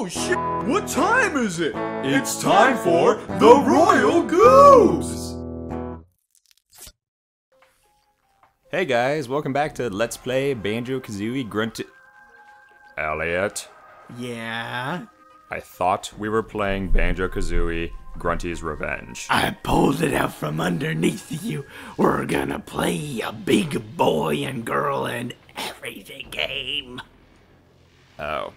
Oh shit! What time is it? It's time for the Royal Goobs! Hey guys, welcome back to Let's Play Banjo Kazooie Grunt. Elliot, Yeah. I thought we were playing Banjo Kazooie Grunty's Revenge. I pulled it out from underneath you. We're gonna play a big boy and girl and everything game. Oh,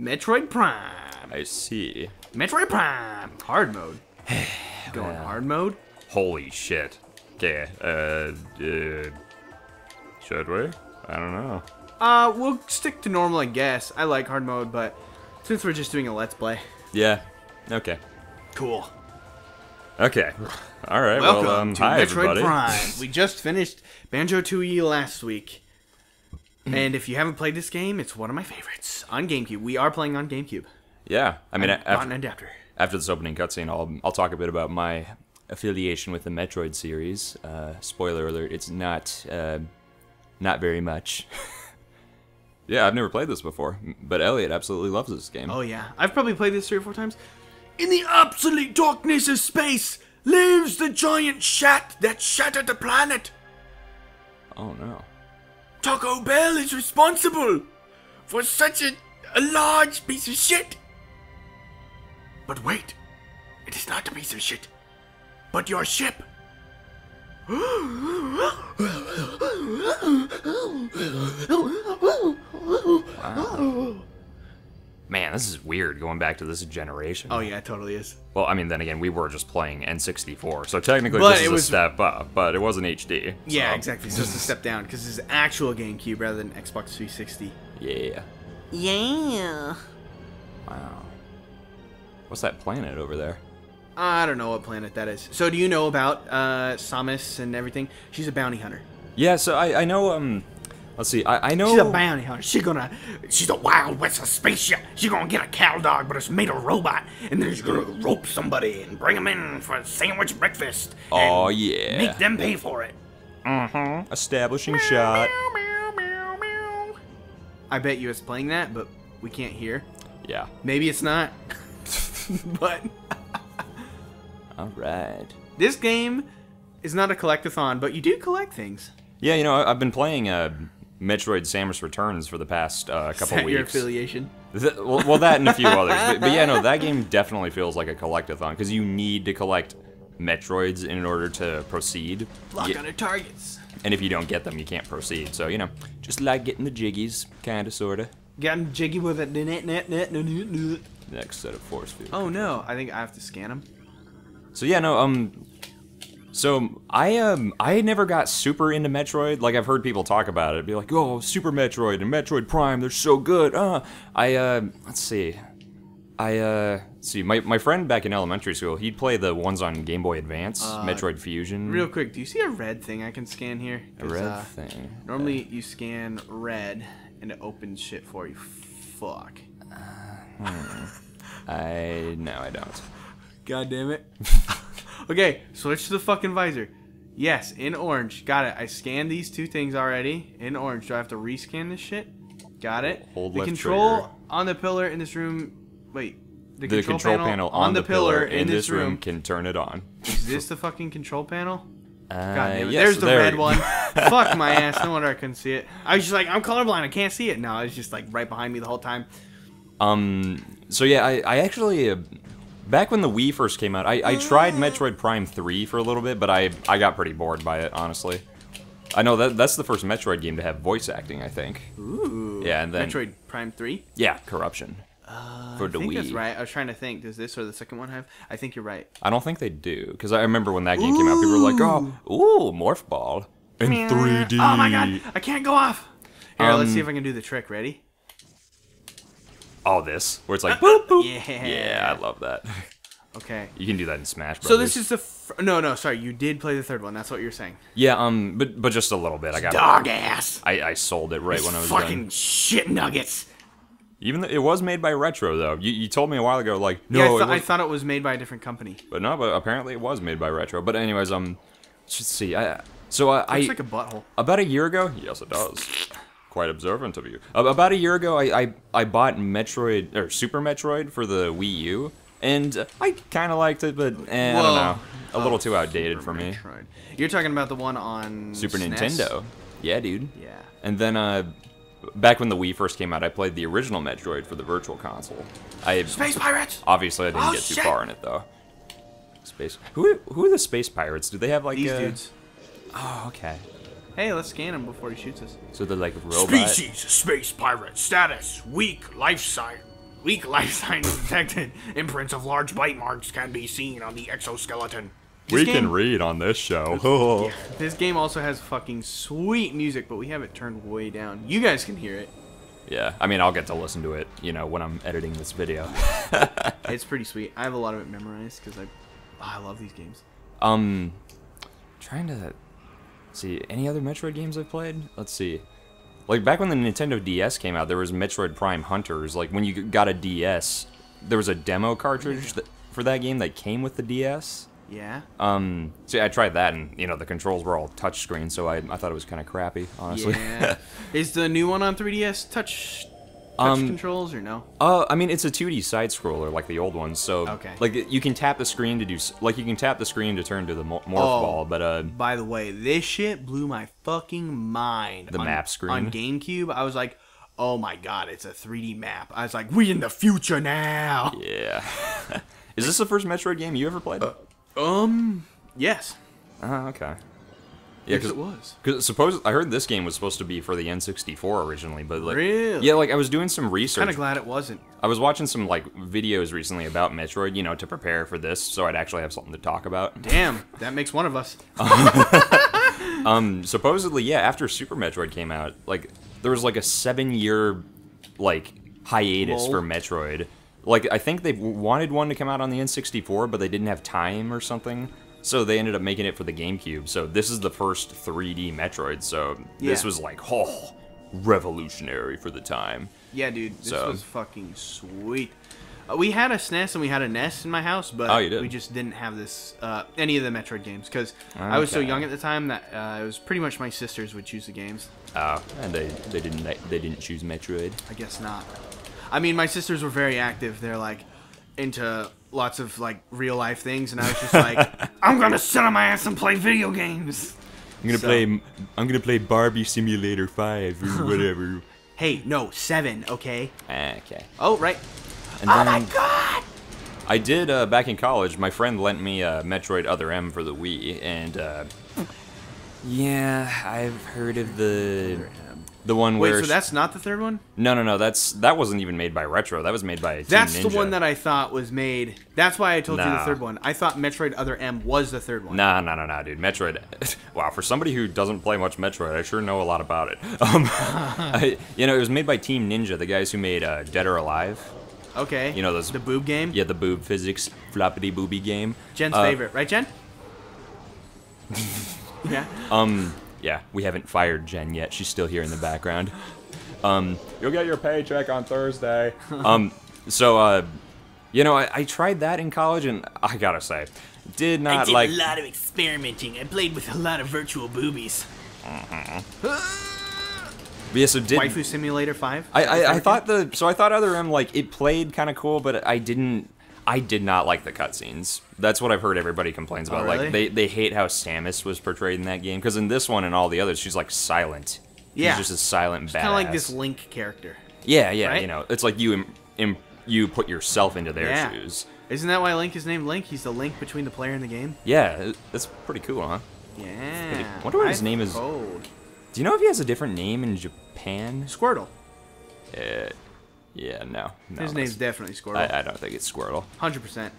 Metroid Prime. I see. Metroid Prime. Hard mode. Going hard mode? Holy shit. Okay, uh, uh, should we? I don't know. Uh, we'll stick to normal, I guess. I like hard mode, but since we're just doing a let's play. Yeah, okay. Cool. Okay, alright, Welcome well, um, to hi Metroid everybody. Prime. we just finished Banjo Tooie last week. And if you haven't played this game, it's one of my favorites on GameCube. We are playing on GameCube. Yeah, I mean, Got an after, adapter. after this opening cutscene, I'll, I'll talk a bit about my affiliation with the Metroid series. Uh, spoiler alert, it's not, uh, not very much. yeah, I've never played this before, but Elliot absolutely loves this game. Oh yeah, I've probably played this three or four times. In the absolute darkness of space lives the giant shat that shattered the planet. oh no. Taco Bell is responsible for such a, a large piece of shit. But wait, it is not a piece of shit, but your ship. Man, this is weird going back to this generation. Oh yeah, it totally is. Well, I mean, then again, we were just playing N64, so technically But this is was- a step up, but it wasn't HD. Yeah, exactly. It's just a step down because it's actual GameCube rather than Xbox 360. Yeah. Yeah. Wow. What's that planet over there? I don't know what planet that is. So do you know about uh, Samus and everything? She's a bounty hunter. Yeah, so I, I know, um, let's see, I, I know. She's a bounty hunter. She gonna. She's a wild west of spaceship. She gonna get a cow dog, but it's made of robot, and then she's gonna rope somebody and bring them in for a sandwich breakfast. Oh, yeah. Make them pay for it. Mm-hmm. Establishing shot. I bet you it's playing that, but we can't hear. Yeah. Maybe it's not. but All right. this game is not a collectathon, but you do collect things. Yeah, you know, I've been playing uh, Metroid Samus Returns for the past uh, couple that your weeks. affiliation? Th- well, well, that and a few others. But, but yeah, no, that game definitely feels like a collectathon because you need to collect Metroids in order to proceed. Lock on the targets. and if you don't get them, you can't proceed. So, you know, just like getting the jiggies, kinda, sorta. Getting jiggy with it. Net, net, net, net, net, net. Next set of force field. Oh no, I think I have to scan them. So yeah, no, um, so I um I never got super into Metroid. Like I've heard people talk about it, be like, oh, Super Metroid and Metroid Prime, they're so good. Uh, I uh, let's see, I uh, see, my my friend back in elementary school, he'd play the ones on Game Boy Advance, Metroid Fusion. Real quick, do you see a red thing I can scan here? A red uh, thing. Normally you scan red and it opens shit for you. Fuck. I no, I don't. God damn it. okay, switch to the fucking visor. Yes, in orange. Got it. I scanned these two things already. In orange. Do I have to rescan this shit? Got it. Hold the control trigger. on the pillar in this room. Wait. The control, panel, on the pillar in this room can turn it on. Is this the fucking control panel? God Uh, damn it. yes, There's the there- red one. Fuck my ass. No wonder I couldn't see it. I was just like, I'm colorblind. I can't see it. No, it's just like right behind me the whole time. Um. So yeah, I, I actually uh, back when the Wii first came out, I, I tried Metroid Prime three for a little bit, but I I got pretty bored by it, honestly. I know that that's the first Metroid game to have voice acting, I think. Ooh. Yeah, and then Metroid Prime 3? yeah, Corruption for the I think Wii. that's right. I was trying to think. Does this or the second one have? I think you're right. I don't think they do because I remember when that game came out, people were like, "Oh, ooh, Morph Ball in 3D." Oh my god, I can't go off. Here, let's Um, see if I can do the trick. Ready? Oh, this where it's like boop boop. Yeah. Yeah, I love that. Okay. You can do that in Smash Bros. So this is the f- no, no. Sorry, you did play the third one. That's what you're saying. yeah, um, but but just a little bit. I got Dog ass. I, I sold it right when I was fucking done. shit nuggets. Even though it was made by Retro though. You, you told me a while ago like no, yeah, I, th- I thought it was made by a different company. but no, but apparently it was made by Retro. But anyways, um, let's see. I so I, I Looks like a butthole. about a year ago. Yes, it does. Quite observant of you. About a year ago, I, I I bought Metroid or Super Metroid for the Wii U, and uh, I kind of liked it, but eh, I don't know, a little too outdated for me. Metroid. You're talking about the one on Super SNES? Nintendo, yeah, dude. Yeah. And then uh, back when the Wii first came out, I played the original Metroid for the Virtual Console. I Space pirates! obviously I didn't Oh, get too shit. far in it though. Space. Who who are the space pirates? Do they have like These a- dudes. Oh, okay. Hey, let's scan him before he shoots us. So they're like robot. Species, space pirate. Status, weak life sign. Weak life sign detected. Imprints of large bite marks can be seen on the exoskeleton. We This can read on this show. This game also has fucking sweet music, but we have it turned way down. You guys can hear it. Yeah, I mean, I'll get to listen to it, you know, when I'm editing this video. It's pretty sweet. I have a lot of it memorized because I, oh, I love these games. Um, trying to see any other Metroid games I've played. Let's see. Like back when the Nintendo DS came out, there was Metroid Prime Hunters. Like when you got a DS, there was a demo cartridge that, for that game that came with the DS. Yeah. Um, so I tried that, and you know the controls were all touchscreen, so I, I thought it was kind of crappy, honestly. Yeah. Is the new one on 3DS touch touch Um, controls or no? Uh, I mean, it's a 2D side scroller like the old ones, so Okay. like you can tap the screen to do like you can tap the screen to turn to the morph Oh. ball, but uh, By the way, this shit blew my fucking mind. The on, map screen? on GameCube. I was like, oh my god, it's a 3D map. I was like, we in the future now. yeah. Is this the first Metroid game you ever played? Um, yes. Oh, okay. Yeah, because it was. Because suppose I heard this game was supposed to be for the N64 originally, but like Really? yeah, like I was doing some research. Kind of glad it wasn't. I was watching some like videos recently about Metroid, you know, to prepare for this, so I'd actually have something to talk about. Damn, that makes one of us. Um, supposedly, yeah, after Super Metroid came out, like there was like a seven-year like hiatus for Metroid. Like I think they wanted one to come out on the N64, but they didn't have time or something. So they ended up making it for the GameCube. So this is the first 3D Metroid. So this was like, oh, revolutionary for the time. Yeah, dude, this So- was fucking sweet. Uh, we had a SNES and we had a NES in my house, but Oh, we just didn't have this uh, any of the Metroid games because I was so young at the time that uh, it was pretty much my sisters would choose the games. Oh, and they they didn't they didn't choose Metroid. I guess not. I mean, my sisters were very active. They're like into lots of like real life things, and I was just like, I'm gonna sit on my ass and play video games. I'm gonna So- play I'm gonna play Barbie Simulator 5 or whatever. hey, no, seven, okay? okay. Oh, right. And Oh then, my god! I did uh, back in college. My friend lent me uh, Metroid Other M for the Wii, and uh, yeah, I've heard of the the one Wait, where so that's not the third one? no, no, no. That's that wasn't even made by Retro. That was made by Team That's the one that I thought was made. That's why I told you the third one. I thought Metroid Other M was the third one. Nah, nah, nah, nah, dude. Metroid. Wow, for somebody who doesn't play much Metroid, I sure know a lot about it. Um, I, you know, it was made by Team Ninja, the guys who made uh, Dead or Alive. Okay. You know those- the boob game. Yeah, the boob physics floppity booby game. Jen's Uh, favorite, right, Jen? yeah. Um, yeah, we haven't fired Jen yet. She's still here in the background. Um, you'll get your paycheck on Thursday. um, so, uh, you know, I, I tried that in college, and I gotta say, did I not did like. a lot of experimenting. I played with a lot of virtual boobies. Yeah, so did. Waifu Simulator Five. I, I, I thought the so I thought Other M like it played kind of cool, but I didn't. I did not like the cutscenes. That's what I've heard everybody complains about. Oh, really? Like they, they hate how Samus was portrayed in that game because in this one and all the others, she's like silent. Yeah. she's just a silent badass. kind of like this Link character. Yeah, yeah, right? you know, it's like you Im, im, you put yourself into their Yeah. shoes. Isn't that why Link is named Link? He's the link between the player and the game. Yeah, that's pretty cool, huh? Yeah. wonder what his I've name is. Cold. Do you know if he has a different name in Japan? Squirtle. Uh, yeah, no. no His name's definitely Squirtle. I, I don't think it's Squirtle. Hundred percent.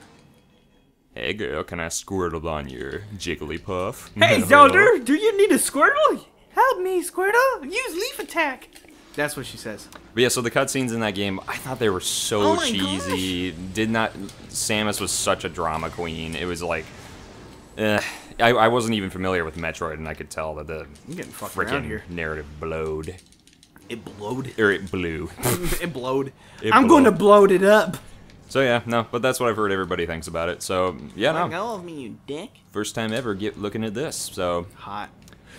Hey girl, can I squirtle on your Jigglypuff? Hey, Zelda, do you need a Squirtle? Help me, Squirtle. Use Leaf Attack. That's what she says. But yeah, so the cutscenes in that game, I thought they were so Oh cheesy. Did not. Samus was such a drama queen. It was like. Eh, I, I wasn't even familiar with Metroid, and I could tell that the I'm getting fucked around freaking narrative blowed. It blowed. Or it blew. it blowed. It I'm going to blowed. bloat it up. so yeah, no, but that's what I've heard everybody thinks about it. So yeah, Let no, go of me, you dick. first time ever get looking at this. So Hot.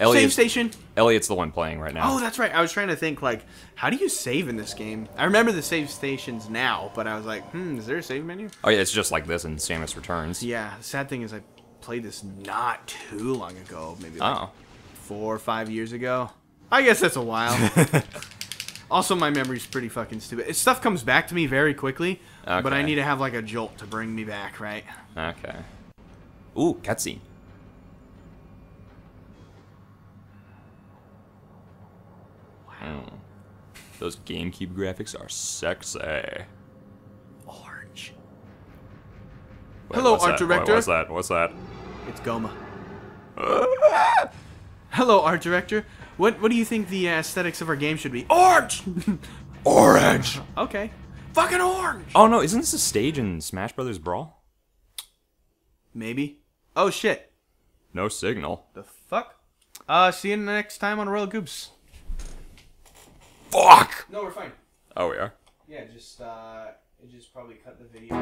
Save station. Elliot's the one playing right now. Oh, that's right. I was trying to think like, how do you save in this game? I remember the save stations now, but I was like, hmm, is there a save menu? Oh yeah, it's just like this in Samus Returns. Yeah. The sad thing is, I played this not too long ago, maybe like Oh. four or five years ago. I guess that's a while. also, my memory's pretty fucking stupid. Stuff comes back to me very quickly, but I need to have like a jolt to bring me back, right? Okay. Ooh, cutscene. Wow. Those GameCube graphics are sexy. Orange. Wait, Hello, art that? Wait, director. What's that? What's that? It's Goma. Hello, art director. What what do you think the aesthetics of our game should be? Orange. Orange. okay. Fucking orange. Oh no, isn't this a stage in Smash Brothers Brawl? Maybe. Oh shit. No signal. The fuck? Uh, see you next time on Royal Goobs. Fuck. No, we're fine. Oh, we are. Yeah, just uh, just probably cut the video.